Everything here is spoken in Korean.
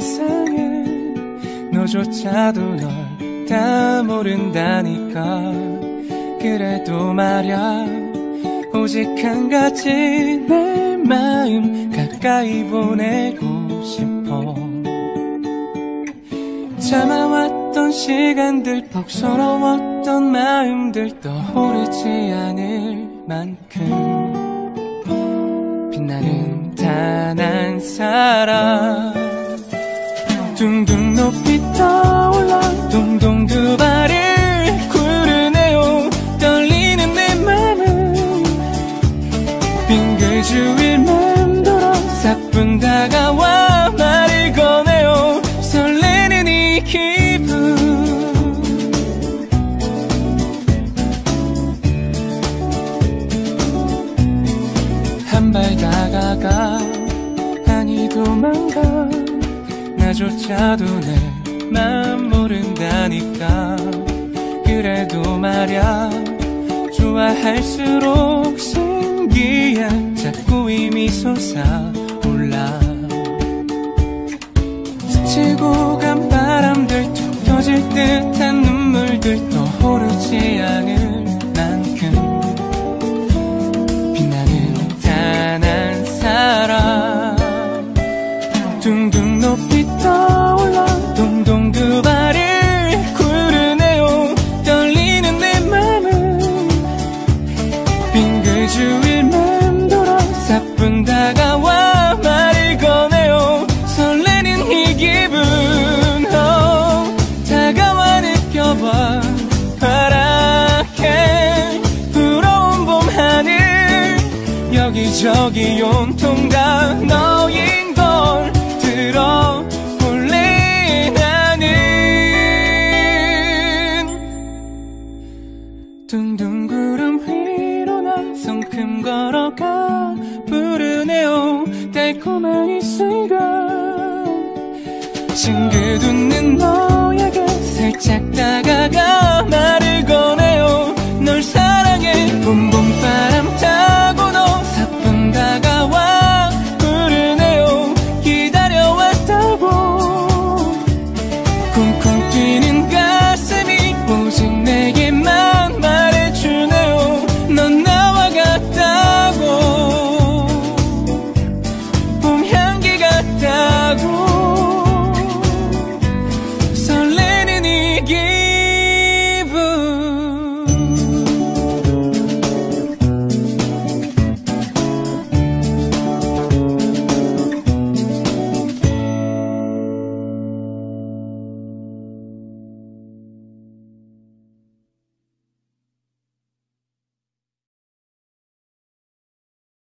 세상에 너조차도 널 다 모른다니까. 그래도 말야 오직 한 가지 내 마음 가까이 보내고 싶어. 참아왔던 시간들 벅서러웠던 마음들 떠오르지 않을 만큼 빛나는 사람 둥둥 높이 떠올라 동동 두 발을 구르네요. 떨리는 내 맘은 빙글 주위를 맴돌아 사뿐 다가와 말을 거네요. 설레는 이 기분. 한 발 다가가 아니 도망가 나조차도 내 맘 모른다니까. 그래도 말야 좋아할수록 신기한 자꾸 이 미소 솟아올라. 스치고 간 바람들 툭 터질 듯한 눈물들 떠 둥둥 높이 떠올라 동동 두 발을 구르네요. 떨리는 내 맘은 빙글 주위를 맴돌아 사뿐 다가와 말을 거네요. 설레는 이 기분 oh, 다가와 느껴봐. 파랗게 부러운 봄 하늘 여기저기 온통 다 너인 걸 들어볼래 나는 둥둥 구름 위로 나 성큼 걸어가 부르네요. 달콤한 이 순간 싱긋 웃는 너에게 살짝 다가가